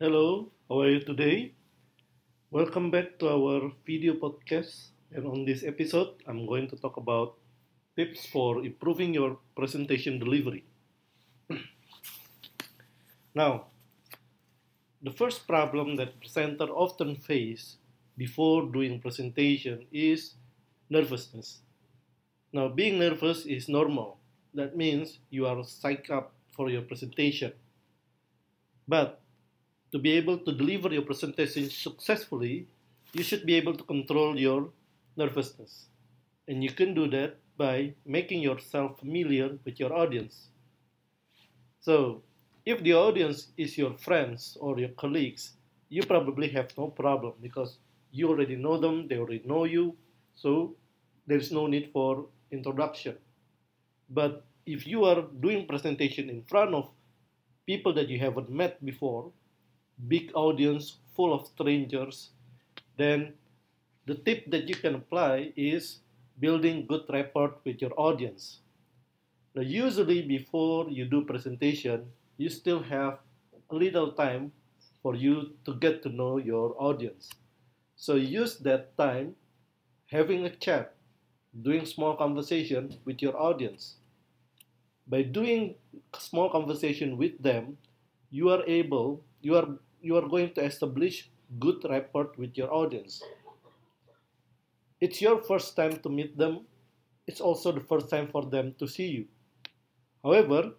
Hello, how are you today? Welcome back to our video podcast. And on this episode, I'm going to talk about tips for improving your presentation delivery. now, the first problem that presenter often face before doing presentation is nervousness. Now, being nervous is normal. That means you are psyched up for your presentation. But to be able to deliver your presentation successfully, you should be able to control your nervousness. And you can do that by making yourself familiar with your audience. So, if the audience is your friends or your colleagues, you probably have no problem because you already know them, they already know you, so there is no need for introduction. But if you are doing presentation in front of people that you haven't met before, big audience full of strangers, then the tip that you can apply is building good rapport with your audience. Now, usually before you do presentation, you still have a little time for you to get to know your audience. So use that time having a chat, doing small conversation with your audience. By doing small conversation with them, you are able, you are you are going to establish good rapport with your audience. It's your first time to meet them. It's also the first time for them to see you. However,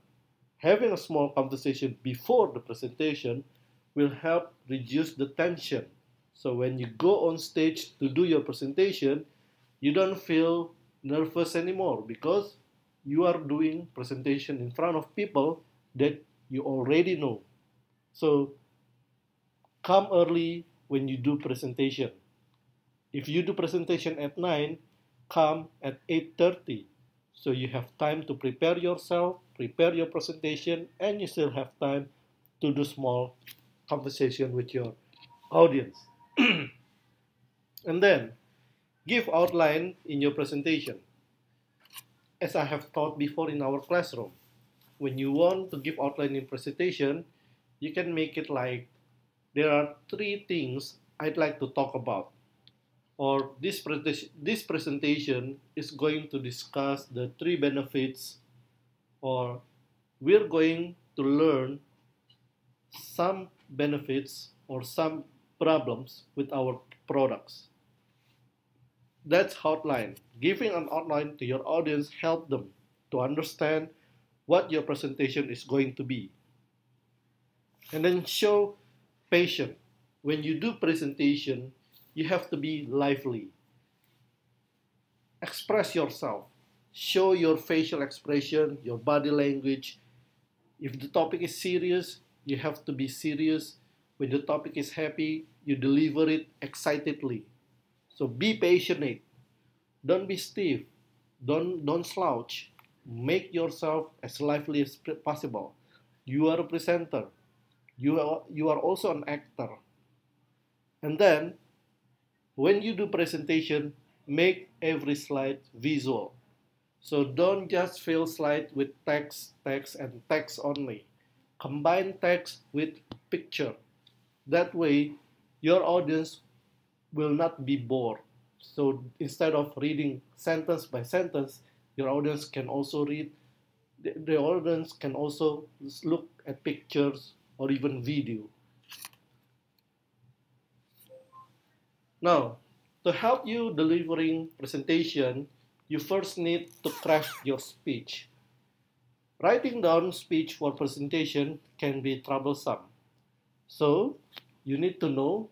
having a small conversation before the presentation will help reduce the tension. So when you go on stage to do your presentation, you don't feel nervous anymore because you are doing presentation in front of people that you already know. So come early when you do presentation. If you do presentation at 9, come at 8.30. So you have time to prepare yourself, prepare your presentation, and you still have time to do small conversation with your audience. and then, give outline in your presentation. As I have taught before in our classroom, when you want to give outline in presentation, you can make it like there are three things I'd like to talk about. Or this, this presentation is going to discuss the three benefits or we're going to learn some benefits or some problems with our products. That's outline. Giving an outline to your audience help them to understand what your presentation is going to be. And then show patient. When you do presentation, you have to be lively. Express yourself. Show your facial expression, your body language. If the topic is serious, you have to be serious. When the topic is happy, you deliver it excitedly. So be passionate. Don't be stiff. Don't don't slouch. Make yourself as lively as possible. You are a presenter you are, you are also an actor. And then, when you do presentation, make every slide visual. So don't just fill slide with text, text, and text only. Combine text with picture. That way, your audience will not be bored. So instead of reading sentence by sentence, your audience can also read, the, audience can also look at pictures or even video. Now, to help you delivering presentation, you first need to craft your speech. Writing down speech for presentation can be troublesome. So, you need to know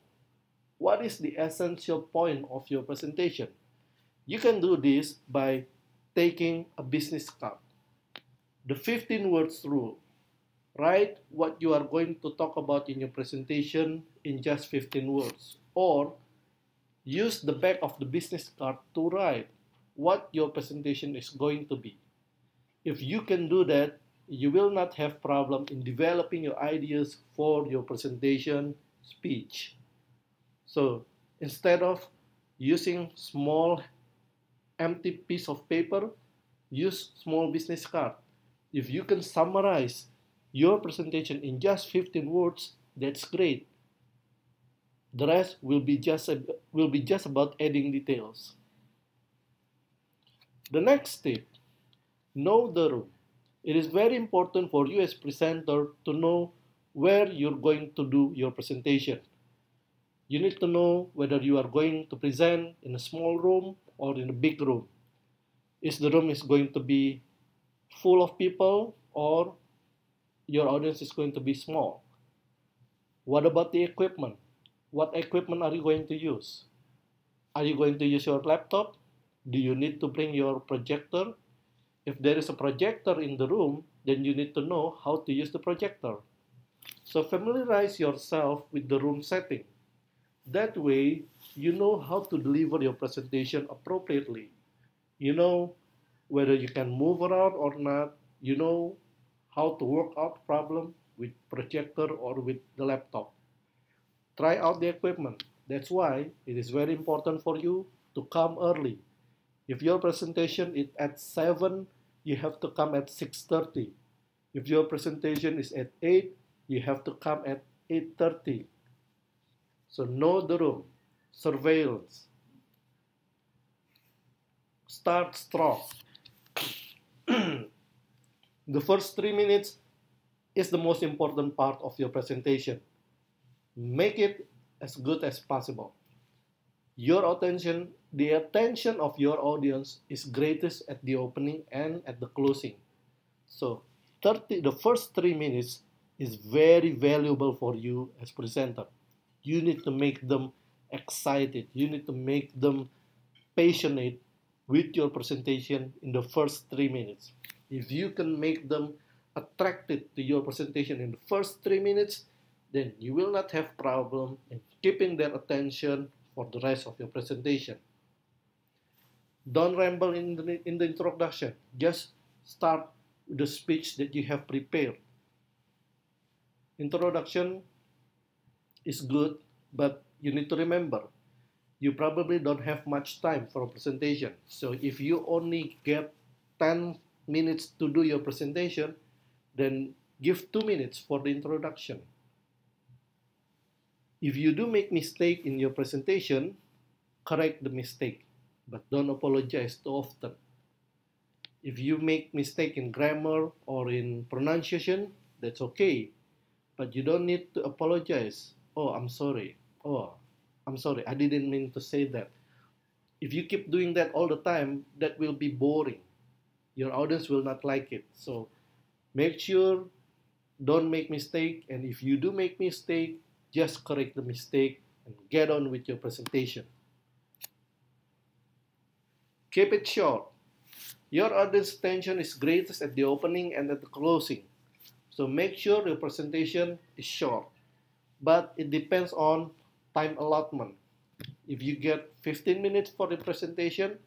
what is the essential point of your presentation. You can do this by taking a business card. The 15 words rule. Write what you are going to talk about in your presentation in just 15 words. Or use the back of the business card to write what your presentation is going to be. If you can do that, you will not have problem in developing your ideas for your presentation speech. So instead of using small empty piece of paper, use small business card. If you can summarize your presentation in just 15 words, that's great. The rest will be just will be just about adding details. The next step, know the room. It is very important for you as presenter to know where you're going to do your presentation. You need to know whether you are going to present in a small room or in a big room. Is the room is going to be full of people or your audience is going to be small? What about the equipment? What equipment are you going to use? Are you going to use your laptop? Do you need to bring your projector? If there is a projector in the room, then you need to know how to use the projector. So familiarize yourself with the room setting. That way, you know how to deliver your presentation appropriately. You know whether you can move around or not. You know how to work out problem with projector or with the laptop. Try out the equipment. That's why it is very important for you to come early. If your presentation is at 7, you have to come at 6.30. If your presentation is at 8, you have to come at 8.30. So know the room, surveillance. Start strong. The first three minutes is the most important part of your presentation. Make it as good as possible. Your attention, the attention of your audience is greatest at the opening and at the closing. So 30, the first three minutes is very valuable for you as presenter. You need to make them excited. You need to make them passionate with your presentation in the first three minutes. If you can make them attracted to your presentation in the first three minutes, then you will not have problem in keeping their attention for the rest of your presentation. Don't ramble in the, in the introduction. Just start with the speech that you have prepared. Introduction is good, but you need to remember, you probably don't have much time for a presentation. So if you only get 10 minutes to do your presentation, then give 2 minutes for the introduction. If you do make mistake in your presentation, correct the mistake, but don't apologize too often. If you make mistake in grammar or in pronunciation, that's okay, but you don't need to apologize. Oh, I'm sorry. Oh, I'm sorry. I didn't mean to say that. If you keep doing that all the time, that will be boring. Your audience will not like it. So make sure don't make mistake and if you do make mistake just correct the mistake and get on with your presentation. Keep it short. Your audience attention is greatest at the opening and at the closing. So make sure your presentation is short. But it depends on time allotment. If you get 15 minutes for the presentation,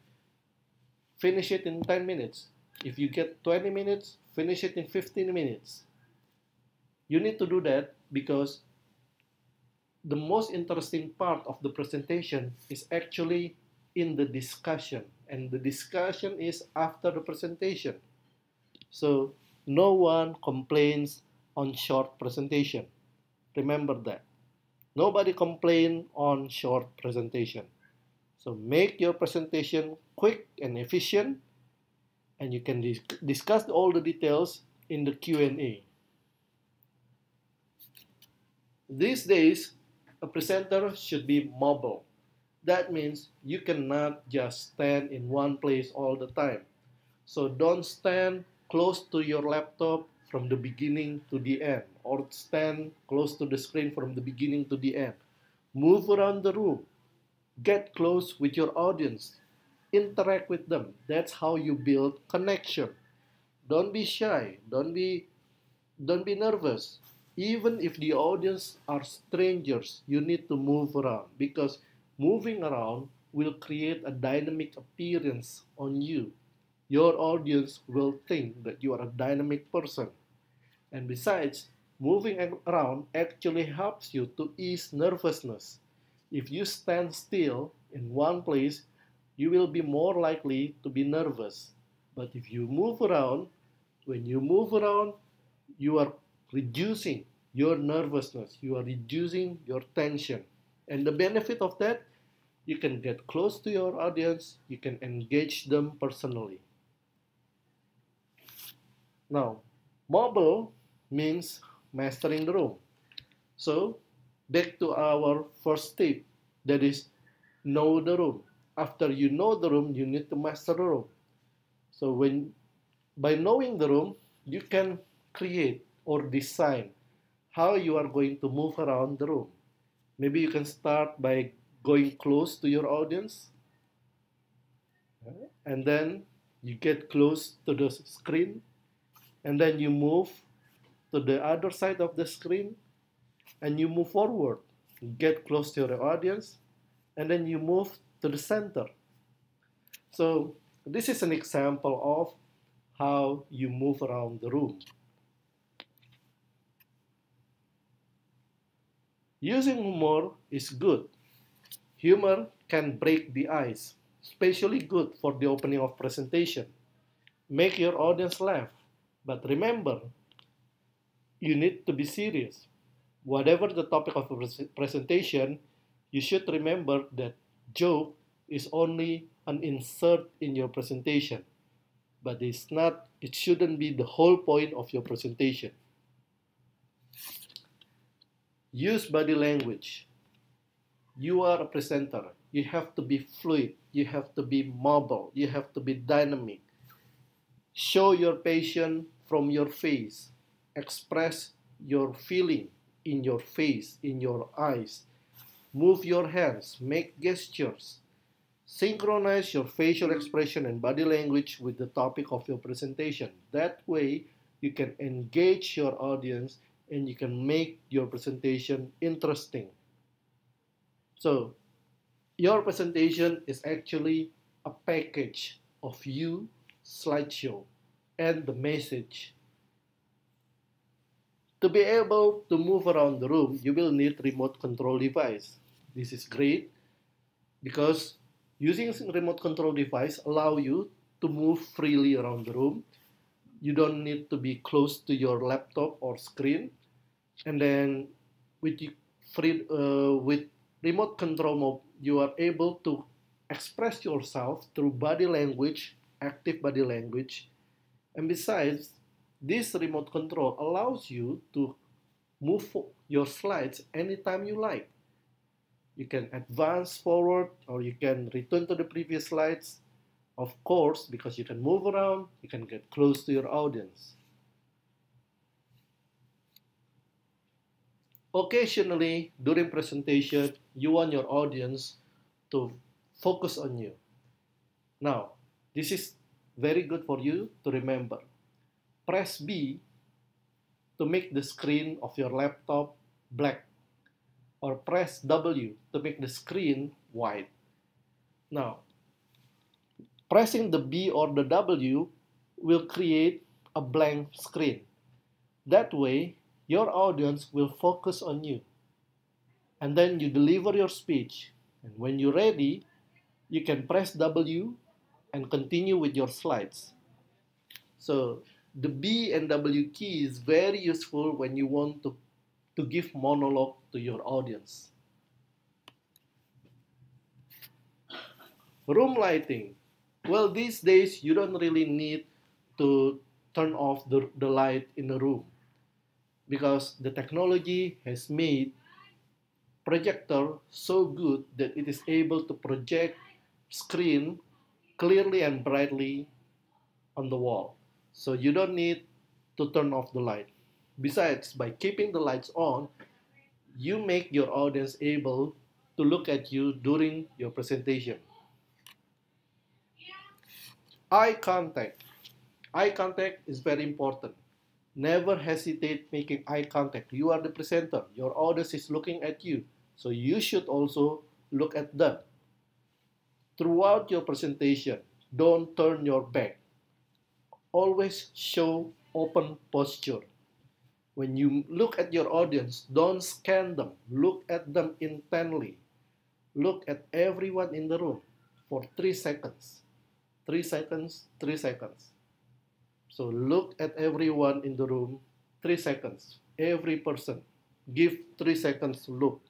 finish it in 10 minutes. If you get 20 minutes, finish it in 15 minutes. You need to do that because the most interesting part of the presentation is actually in the discussion. And the discussion is after the presentation. So no one complains on short presentation. Remember that. Nobody complain on short presentation. So make your presentation quick and efficient and you can dis discuss all the details in the Q&A these days a presenter should be mobile. That means you cannot just stand in one place all the time. So don't stand close to your laptop from the beginning to the end or stand close to the screen from the beginning to the end. Move around the room. Get close with your audience. Interact with them. That's how you build connection. Don't be shy. Don't be don't be nervous even if the audience are strangers, you need to move around because moving around will create a dynamic appearance on you. Your audience will think that you are a dynamic person. And besides, moving around actually helps you to ease nervousness. If you stand still in one place, you will be more likely to be nervous. But if you move around, when you move around, you are reducing your nervousness. You are reducing your tension. And the benefit of that, you can get close to your audience, you can engage them personally. Now, mobile means mastering the room. So, back to our first step, that is, know the room. After you know the room, you need to master the room. So, when by knowing the room, you can create or design how you are going to move around the room. Maybe you can start by going close to your audience. And then you get close to the screen. And then you move to the other side of the screen. And you move forward. Get close to your audience. And then you move to the center. So this is an example of how you move around the room. Using humor is good. Humor can break the ice especially good for the opening of presentation. Make your audience laugh but remember, you need to be serious. Whatever the topic of a presentation, you should remember that joke is only an insert in your presentation, but it's not, it shouldn't be the whole point of your presentation. Use body language. You are a presenter. You have to be fluid. You have to be mobile. You have to be dynamic. Show your passion from your face. Express your feeling in your face, in your eyes. Move your hands, make gestures. Synchronize your facial expression and body language with the topic of your presentation. That way, you can engage your audience and you can make your presentation interesting. So, your presentation is actually a package of you slideshow and the message. To be able to move around the room, you will need remote control device. This is great because using remote control device allow you to move freely around the room. You don't need to be close to your laptop or screen. And then with free, uh, with remote control mode, you are able to express yourself through body language, active body language, and besides, this remote control allows you to move your slides anytime you like. You can advance forward or you can return to the previous slides. Of course, because you can move around, you can get close to your audience. Occasionally, during presentation, you want your audience to focus on you. Now, this is very good for you to remember. Press B to make the screen of your laptop black or press W to make the screen white. Now, pressing the B or the W will create a blank screen. That way, your audience will focus on you. And then you deliver your speech. And when you're ready, you can press W and continue with your slides. So the B and W key is very useful when you want to, to give monologue to your audience. Room lighting. Well, these days you don't really need to turn off the, the light in the room because the technology has made projector so good that it is able to project screen clearly and brightly on the wall. So you don't need to turn off the light. Besides, by keeping the lights on, you make your audience able to look at you during your presentation. Eye contact. Eye contact is very important. Never hesitate making eye contact. You are the presenter. Your audience is looking at you. So you should also look at them. Throughout your presentation, don't turn your back. Always show open posture. When you look at your audience, don't scan them. Look at them intently. Look at everyone in the room for three seconds. Three seconds, three seconds. So look at everyone in the room, three seconds. every person. Give three seconds look.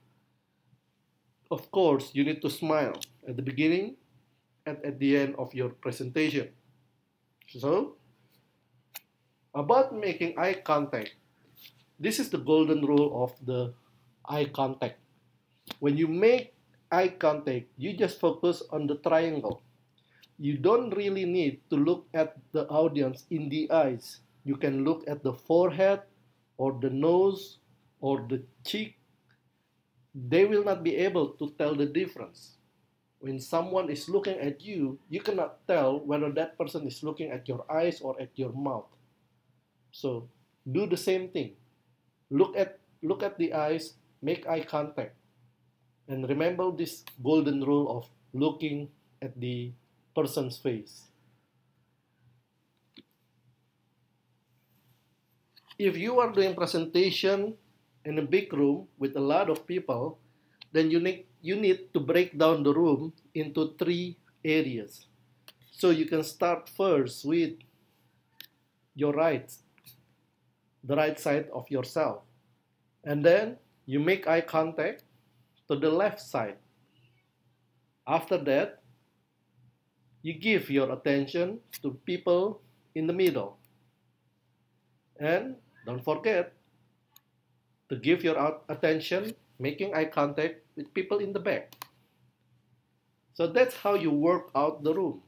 Of course, you need to smile at the beginning and at the end of your presentation. So, about making eye contact, this is the golden rule of the eye contact. When you make eye contact, you just focus on the triangle. You don't really need to look at the audience in the eyes. You can look at the forehead or the nose or the cheek. They will not be able to tell the difference. When someone is looking at you, you cannot tell whether that person is looking at your eyes or at your mouth. So do the same thing. Look at look at the eyes, make eye contact and remember this golden rule of looking at the person's face. If you are doing presentation in a big room with a lot of people, then you need, you need to break down the room into three areas. So you can start first with your right, the right side of yourself. And then you make eye contact to the left side. After that, you give your attention to people in the middle. And don't forget to give your attention, making eye contact with people in the back. So that's how you work out the room.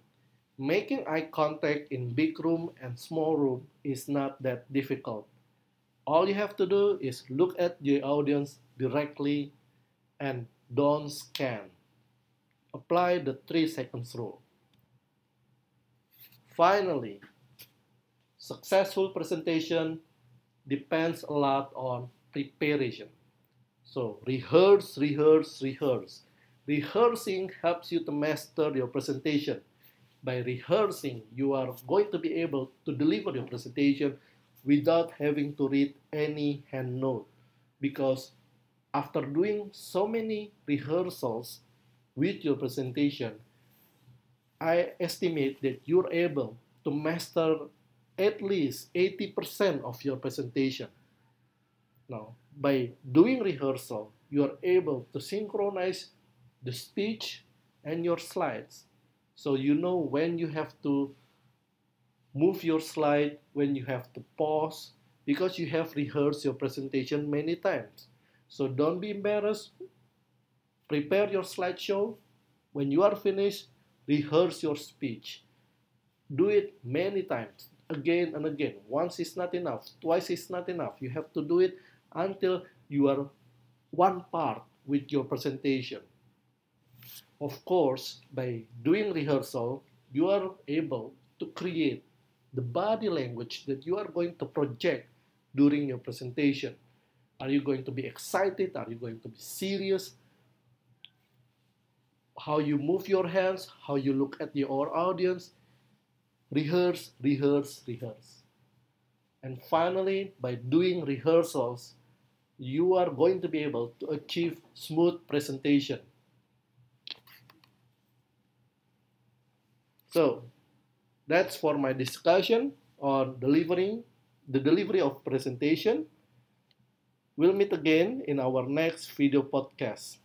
Making eye contact in big room and small room is not that difficult. All you have to do is look at your audience directly and don't scan. Apply the 3 seconds rule. Finally, successful presentation depends a lot on preparation. So rehearse, rehearse, rehearse. Rehearsing helps you to master your presentation. By rehearsing, you are going to be able to deliver your presentation without having to read any hand note because after doing so many rehearsals with your presentation, I estimate that you're able to master at least 80% of your presentation. Now, by doing rehearsal, you are able to synchronize the speech and your slides. So you know when you have to move your slide, when you have to pause, because you have rehearsed your presentation many times. So don't be embarrassed. Prepare your slideshow. When you are finished, rehearse your speech. Do it many times, again and again. Once is not enough, twice is not enough. You have to do it until you are one part with your presentation. Of course, by doing rehearsal, you are able to create the body language that you are going to project during your presentation. Are you going to be excited? Are you going to be serious? How you move your hands, how you look at your audience. Rehearse, rehearse, rehearse. And finally, by doing rehearsals, you are going to be able to achieve smooth presentation. So, that's for my discussion on delivering the delivery of presentation. We'll meet again in our next video podcast.